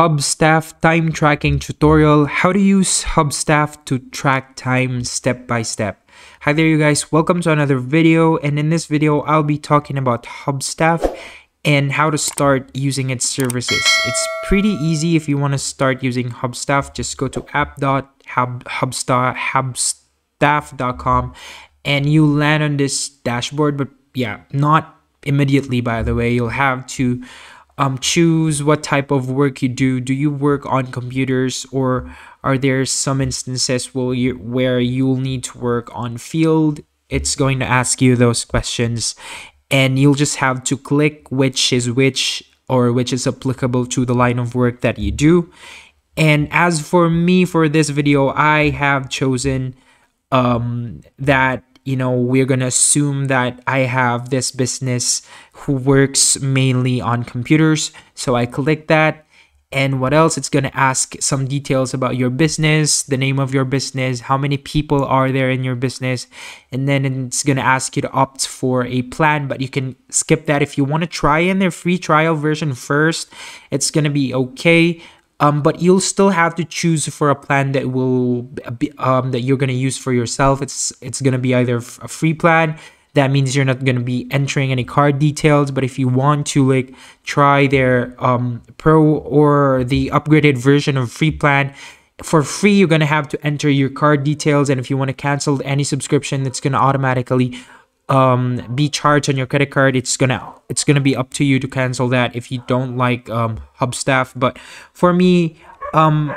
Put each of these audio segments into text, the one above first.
Hubstaff time tracking tutorial how to use Hubstaff to track time step by step. Hi there you guys, welcome to another video and in this video I'll be talking about Hubstaff and how to start using its services. It's pretty easy if you want to start using Hubstaff, just go to app.hubstaff.com and you land on this dashboard but yeah, not immediately by the way, you'll have to um, choose what type of work you do. Do you work on computers or are there some instances will you, where you'll need to work on field? It's going to ask you those questions and you'll just have to click which is which or which is applicable to the line of work that you do. And as for me for this video, I have chosen um, that you know, we're going to assume that I have this business who works mainly on computers. So I click that. And what else? It's going to ask some details about your business, the name of your business, how many people are there in your business. And then it's going to ask you to opt for a plan, but you can skip that if you want to try in their free trial version first. It's going to be okay um, but you'll still have to choose for a plan that will be um, that you're gonna use for yourself. It's it's gonna be either a free plan. That means you're not gonna be entering any card details. But if you want to like try their um, pro or the upgraded version of free plan, for free you're gonna have to enter your card details. And if you want to cancel any subscription, it's gonna automatically um, be charged on your credit card, it's gonna it's gonna be up to you to cancel that if you don't like um, Hubstaff. But for me, um,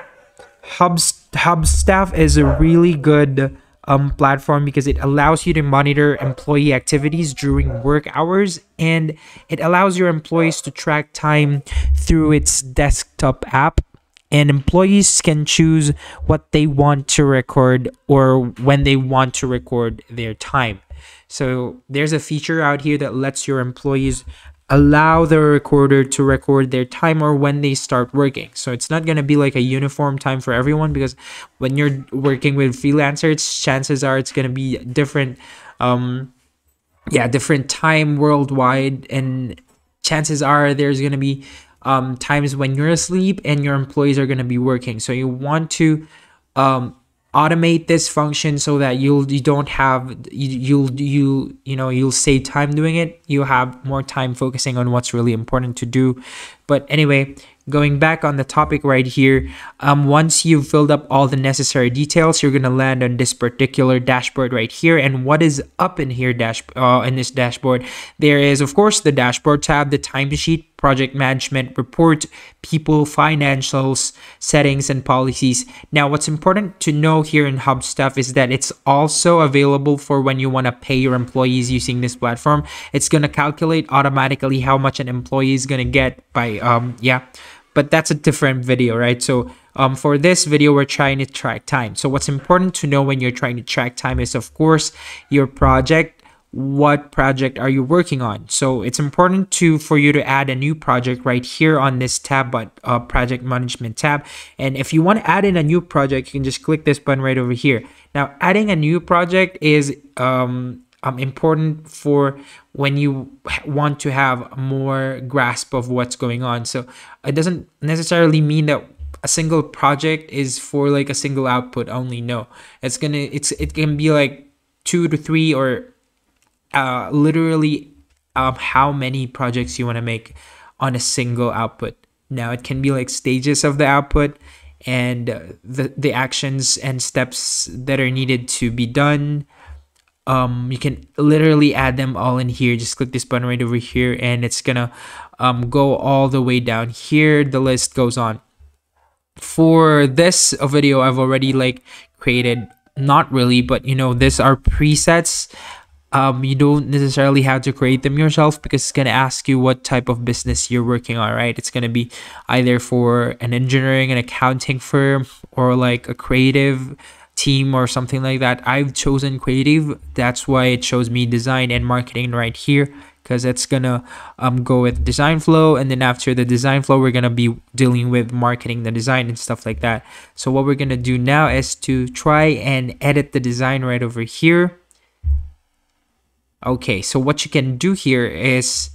Hubs Hubstaff is a really good um, platform because it allows you to monitor employee activities during work hours and it allows your employees to track time through its desktop app and employees can choose what they want to record or when they want to record their time. So there's a feature out here that lets your employees allow the recorder to record their time or when they start working. So it's not going to be like a uniform time for everyone because when you're working with freelancers, chances are it's going to be different um yeah, different time worldwide and chances are there's going to be um times when you're asleep and your employees are going to be working. So you want to um automate this function so that you'll you don't have you you'll you you know you'll save time doing it. You have more time focusing on what's really important to do. But anyway going back on the topic right here um, once you've filled up all the necessary details you're going to land on this particular dashboard right here. And what is up in here dash uh, in this dashboard? There is of course the dashboard tab the timesheet project management report people financials settings and policies. Now what's important to know here in Hubstaff is that it's also available for when you want to pay your employees using this platform. It's going to calculate automatically how much an employee is going to get by um yeah. But that's a different video right? So um, for this video we're trying to track time. So what's important to know when you're trying to track time is of course your project what project are you working on so it's important to for you to add a new project right here on this tab but uh, project management tab and if you want to add in a new project you can just click this button right over here now adding a new project is um, um, important for when you want to have more grasp of what's going on. So it doesn't necessarily mean that a single project is for like a single output only. No, it's gonna it's it can be like two to three or uh, literally um, how many projects you want to make on a single output. Now it can be like stages of the output and uh, the the actions and steps that are needed to be done. Um you can literally add them all in here. Just click this button right over here and it's gonna um go all the way down here. The list goes on. For this video i've already like created not really but you know this are presets um, you don't necessarily have to create them yourself because it's going to ask you what type of business you're working on, right? It's going to be either for an engineering and accounting firm or like a creative team or something like that. I've chosen creative. That's why it shows me design and marketing right here because it's gonna um, go with design flow and then after the design flow we're gonna be dealing with marketing the design and stuff like that so what we're gonna do now is to try and edit the design right over here okay so what you can do here is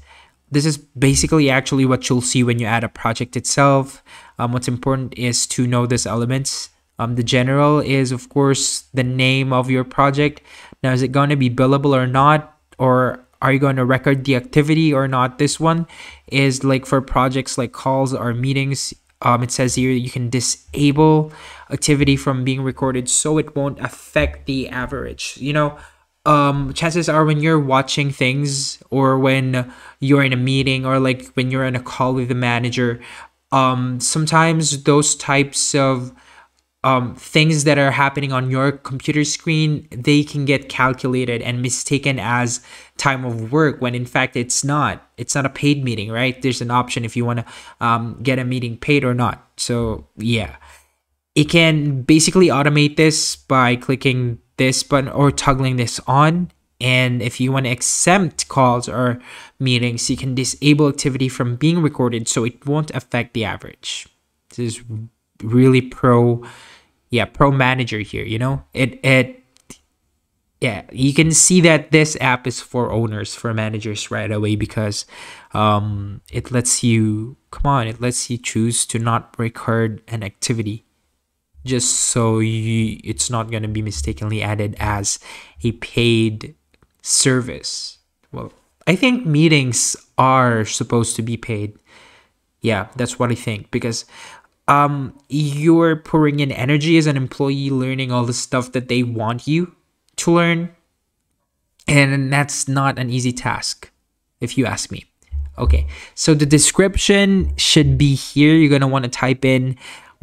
this is basically actually what you'll see when you add a project itself. Um, what's important is to know these elements. Um, the general is, of course, the name of your project. Now, is it going to be billable or not? Or are you going to record the activity or not? This one is like for projects like calls or meetings. Um, it says here you can disable activity from being recorded so it won't affect the average. You know, um, chances are when you're watching things or when you're in a meeting or like when you're in a call with the manager, um, sometimes those types of um, things that are happening on your computer screen, they can get calculated and mistaken as time of work when in fact it's not. It's not a paid meeting, right? There's an option if you want to um, get a meeting paid or not. So, yeah. It can basically automate this by clicking this button or toggling this on. And if you want to exempt calls or meetings, you can disable activity from being recorded so it won't affect the average. This is really pro yeah pro manager here you know it it yeah you can see that this app is for owners for managers right away because um it lets you come on it lets you choose to not record an activity just so you it's not going to be mistakenly added as a paid service. Well i think meetings are supposed to be paid. Yeah that's what i think because um you're pouring in energy as an employee learning all the stuff that they want you to learn and that's not an easy task if you ask me. Okay so the description should be here. You're going to want to type in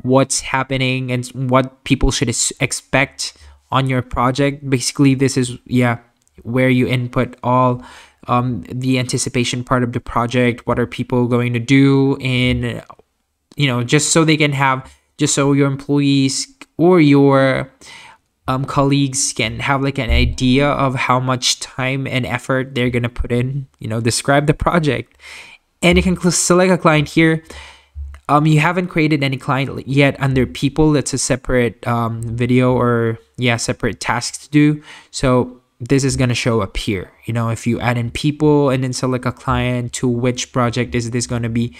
what's happening and what people should expect on your project basically this is yeah where you input all um, the anticipation part of the project what are people going to do in you know, just so they can have, just so your employees or your um, colleagues can have like an idea of how much time and effort they're gonna put in. You know, describe the project, and you can select a client here. Um, you haven't created any client yet under people. That's a separate um, video or yeah, separate task to do. So this is gonna show up here. You know, if you add in people and then select a client to which project is this gonna be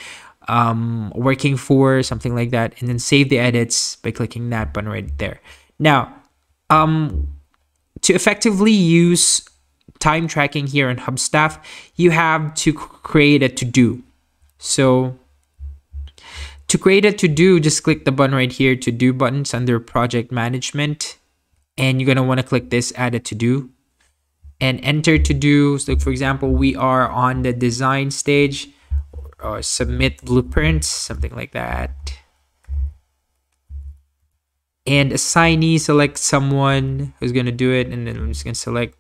um, working for, something like that, and then save the edits by clicking that button right there. Now, um, to effectively use time tracking here in Hubstaff, you have to create a to-do. So to create a to-do, just click the button right here, to-do buttons under project management. And you're going to want to click this add a to-do and enter to-do. So for example, we are on the design stage or submit blueprints, something like that. And assignee, select someone who's gonna do it, and then I'm just gonna select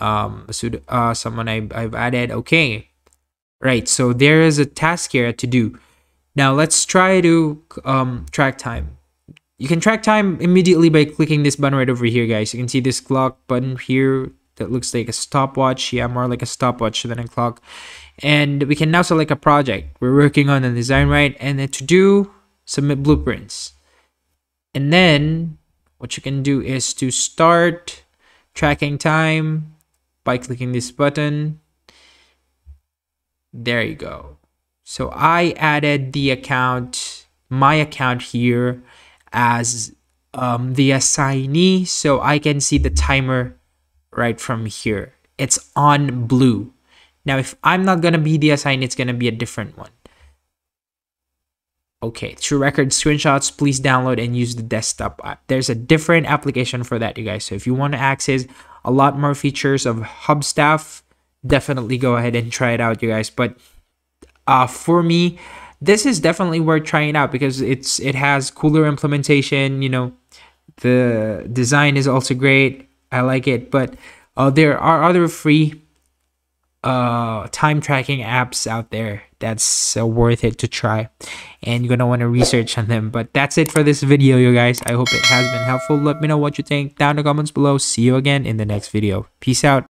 um uh, someone I, I've added. Okay, right. So there is a task here to do. Now let's try to um track time. You can track time immediately by clicking this button right over here, guys. You can see this clock button here that looks like a stopwatch. Yeah, more like a stopwatch than a clock and we can now select a project we're working on the design right and then to do submit blueprints and then what you can do is to start tracking time by clicking this button there you go so i added the account my account here as um, the assignee so i can see the timer right from here it's on blue now, if I'm not going to be the assignee, it's going to be a different one. Okay, True Record screenshots, please download and use the desktop app. There's a different application for that, you guys. So if you want to access a lot more features of Hubstaff, definitely go ahead and try it out, you guys. But uh, for me, this is definitely worth trying out because it's it has cooler implementation. You know, the design is also great. I like it, but uh, there are other free uh time tracking apps out there that's uh, worth it to try and you're gonna want to research on them. But that's it for this video you guys. I hope it has been helpful. Let me know what you think down in the comments below. See you again in the next video. Peace out